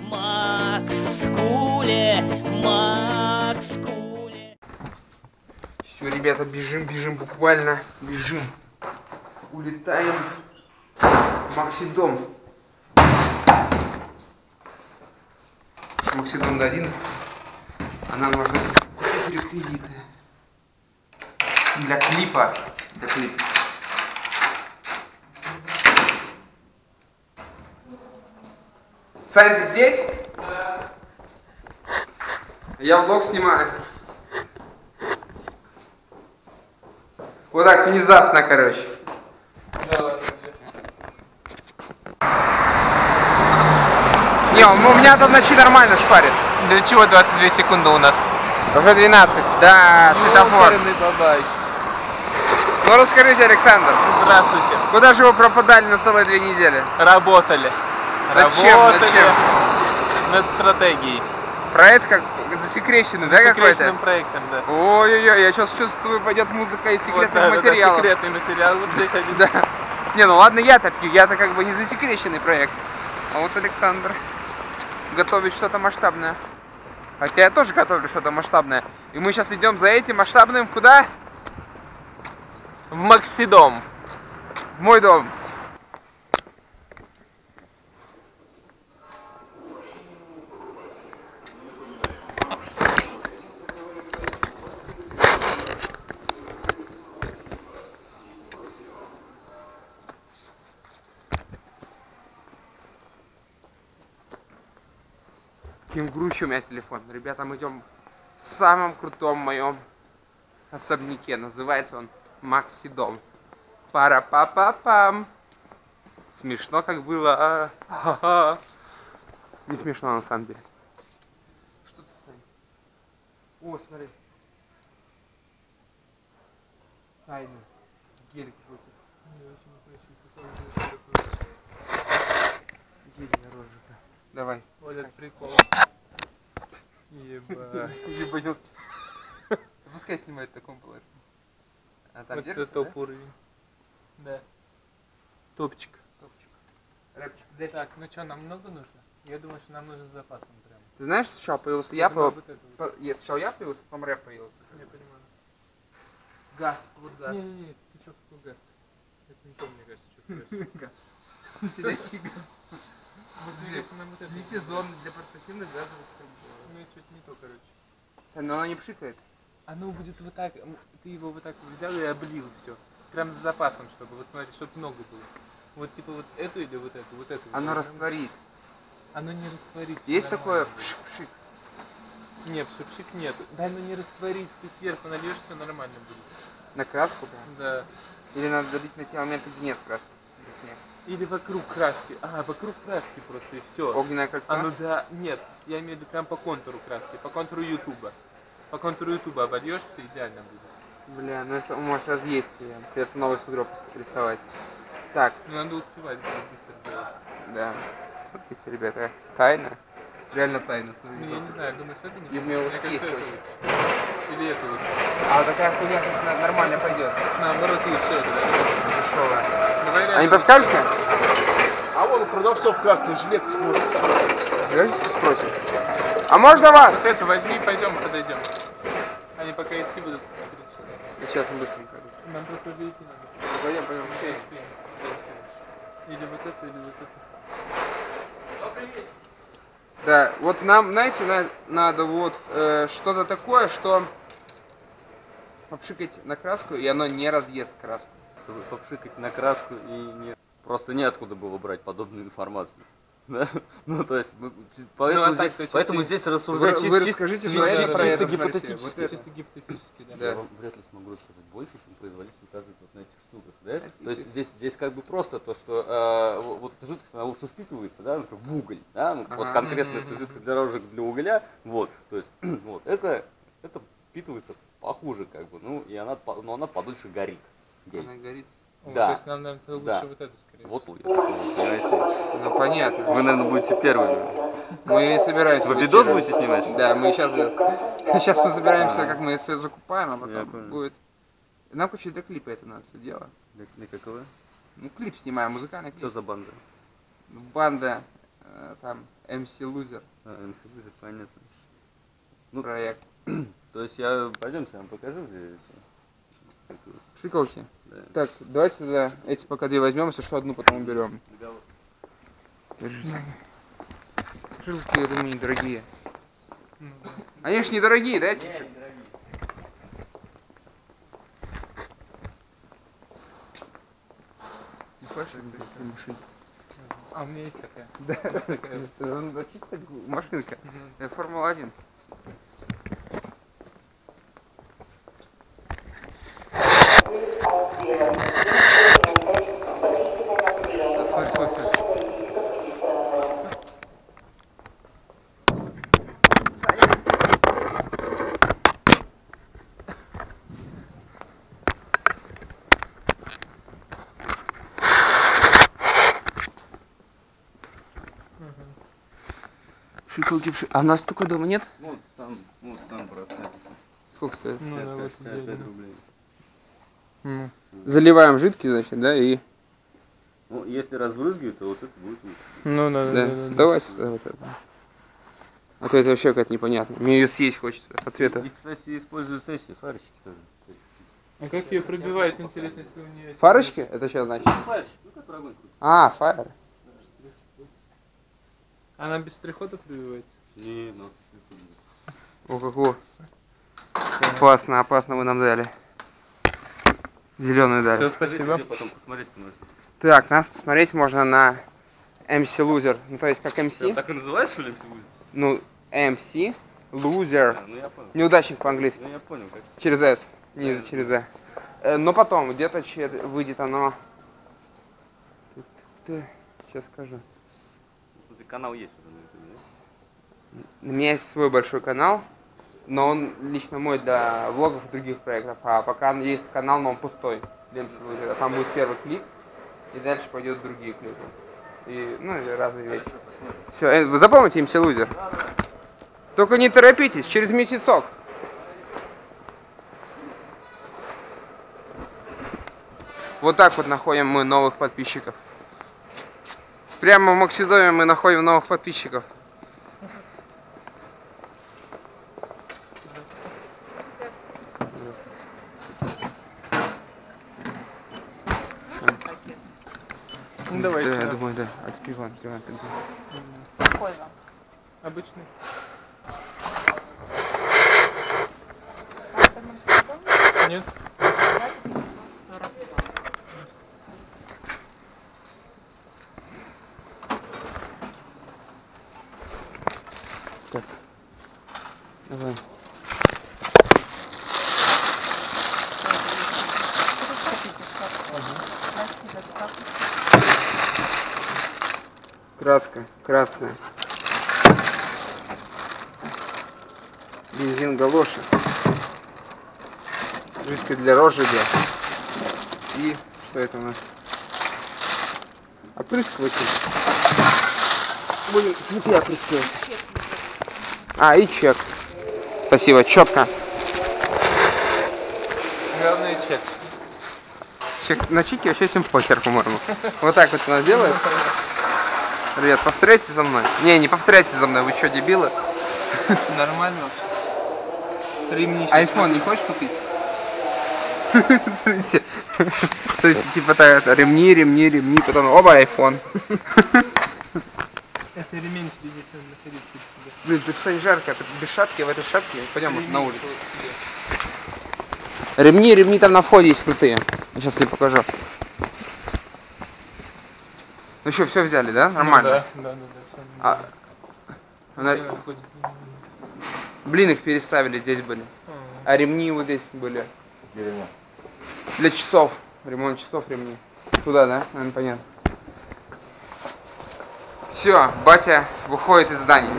Макс Куле, Макс Куле. Все, ребята, бежим, бежим, буквально бежим. Улетаем в Максидом. Максидом до 11. А нам нужны реквизиты. Для клипа. Для клипа. Саня, ты здесь? Да. Я влог снимаю. Вот так внезапно, короче. Не, у у меня там ночи нормально шпарит. Для чего 22 секунды у нас? Уже 12, да, светофор. Ну расскажите, Александр, Здравствуйте. куда же вы пропадали на целые две недели? Работали. Над чем? Над Работали над стратегией. Проект как засекреченный, да, какой-то? Секретным проектом, да. Ой-ой-ой, я сейчас чувствую, пойдет музыка из Вот, секретных да, да, да, материалов. секретный материал. Вот здесь один. Да. Не, ну ладно, я-то пью, я-то как бы не засекреченный проект. А вот Александр готовит что-то масштабное. Хотя я тоже готовлю что-то масштабное. И мы сейчас идем за этим масштабным куда? В Максидом. В мой дом. Кенгуру у меня телефон. Ребята, мы идем в самом крутом моем особняке. Называется он Максидом. пара па па пам Смешно как было. а. Ха-ха. Не смешно на самом деле. Что ты, Сань? О, смотри. Тайна. Гель какой-то. Гель для розжига. Давай. Вот прикол. Ебать. Ебанется. Пускай снимает в таком положении. А там Вот это держится, топ уровень. Да. Топчик. да? Топчик. Рэпчик, зайчик. Так, ну что, нам много нужно? Я думаю, что нам нужно с запасом прям. Ты знаешь, сначала появился я, думаю, по- вот это по- я- сначала я появился, потом рэп появился. Я понимаю. Газ, вот газ. Не-не-не, ты что, какой газ? Это не то, мне кажется, что ты говоришь. Газ. Настоящий газ. Нам вот это. Не сезон для портативных газовых Ну, это что-то не то, короче. Сань, но оно не пшикает. Оно будет вот так, ты его вот так взял и облил все. Прям с запасом, чтобы, вот смотри, чтобы много было. Вот типа вот эту или вот эту, вот эту. Оно вот. растворит. Оно не растворит. Есть такое пшик-пшик. Нет, шипшик нет. Да, оно не растворит. Ты сверху нальешь, все нормально будет. На краску прям. Да. Или надо добить на те моменты, где нет краски. Снег. Или вокруг краски. А, вокруг краски просто и все. Огненное кольцо. А ну да, нет, я имею в виду прям по контуру краски, по контуру Ютуба. По контуру Ютуба обольешь, все идеально будет. Бля, ну если он может разъесть ее. Придется новый сугроб рисовать. Так, Ну надо успевать быстро делать. да. Смотрите, ребята, тайна. Реально тайна, Ну смотрите. я не знаю, думаешь, это не И мне его Мне съесть кажется, это хочется. лучше. Или это лучше. А такая хуйня нормально пойдет. Наоборот, лучше это, да. А не реально. подскажете? А вон у продавцов красных жилетках может Давайте спросим. А можно вас? Вот это возьми, пойдем, подойдем. Они пока идти будут. Сейчас мы быстренько. Нам просто перейти надо. Пойдем, пойдем. Или вот это, или вот это. Да, вот нам, знаете, на- надо вот э, что-то такое, что попшикать на краску, и оно не разъест краску. чтобы попшикать на краску и не... Просто неоткуда было брать подобную информацию. Да? Ну, то есть, мы- поэтому, а так, здесь, то чисто- поэтому здесь рассуждать Вы, чи- вы чис- расскажите чи- про чи- это, чисто гипотетически. вот. Чисто гипотетически, да. Да. Я вам вряд ли смогу рассказать больше, чем производитель указывает вот на этих штуках. Да? То есть здесь, здесь как бы просто то, что э, вот эта жидкость, она лучше впитывается, да, например, в уголь. Да? Ну, Вот конкретно эта жидкость для рожек для угля. Вот, то есть вот, это, это впитывается похуже, как бы, ну, и она, но она подольше горит. Гель. Она горит. О, Да. То есть нам, наверное, лучше Да. вот это скорее. Вот нифига себе. Ну понятно. Вы, наверное, будете первыми. Мы собираемся. Вы видос будете снимать? Да, мы сейчас, сейчас мы собираемся, как мы свет закупаем, а потом будет. Нам, короче, для клипа это надо все дело. Для, для какого? Ну, клип снимаем, музыкальный Что клип. за банда? Банда э, там MC Loser А, MC Loser, понятно. Ну, проект. То есть я, пойдемте, я вам покажу, где. Такую, Шикалки. да. Так, давайте тогда эти пока две возьмем, если что, одну потом уберем. Шикалки, я думаю, недорогие. Ну, да. Они ж недорогие, да? эти Не хочешь? А у меня есть такая. Да, чисто машинка. Э, Формула-1. Шикалки, пши- А у нас такой дома нет? Вот сам, вот сам просто. Сколько стоит? Ну, да, вот 55 здесь. рублей. Ну, Заливаем жидкий, значит, да, и... Ну, если разбрызгивать, то вот это будет лучше. ну да, да, Да, да, да. давай сюда вот это. А то это вообще какая-то непонятно. Мне ее съесть хочется по цвету. И, кстати, используют эти фарочки тоже. А как ее пробивают, интересно, если у нее... Фарочки? Это что значит? Фарочки, ну как огонь. А, фаер. Она без штрих-кода пробивается? Не, ну. Ого-го. Опасно, опасно вы нам дали. Зеленую Все, дали. спасибо. Где потом посмотреть можно. Так, нас посмотреть можно на MC Loser. Ну, то есть как MC. Так и называется, что ли, MC будет? Ну, MC Loser. А, ну я понял. Неудачник по-английски. Ну я понял, как. Через S, не через Z. Э, Но потом, где-то че- выйдет оно... Сейчас скажу. Канал есть уже на ютубе, да? У меня есть свой большой канал, но он лично мой для влогов и других проектов. А пока есть канал, но он пустой. Loser. Там будет первый клип, и дальше пойдет другие клипы. И, ну, и разные вещи. Все, вы запомните MC Loser? Только не торопитесь, через месяцок. Вот так вот находим мы новых подписчиков. Прямо в Максидоме мы находим новых подписчиков. Ну давайте. Да, я думаю, да. А теперь Иван, ты где? Какой вам? Обычный. Нет? Давайте 542. Давай. Краска красная. Бензин галоши. Жидкость для розжига. И что это у нас? Опрыскиватель. Будем цветы опрыскивать. А, и чек. Спасибо, четко. Главное чек. Чек, на чеке вообще всем похер, по-моему. Вот так вот у нас делают. Ребят, повторяйте за мной. Не, не повторяйте за мной, вы что, дебилы? Нормально вообще. Ремни Айфон не хочешь купить? Смотрите. То есть, типа так, ремни, ремни, ремни, потом оба айфон. Это ремень тебе здесь надо находить. Блин, тут кстати жарко, тут без шапки, в этой шапке, пойдем вот на улицу. Ремни, ремни там на входе есть крутые. Я сейчас тебе покажу. Ну что, все взяли, да? Нормально. Ну, да, да, да, да. А, она-. Блин, их переставили, здесь были. А, ремни вот здесь были. Для часов. Ремонт часов ремни. Туда, да? Наверное, понятно. Все, батя выходит из здания.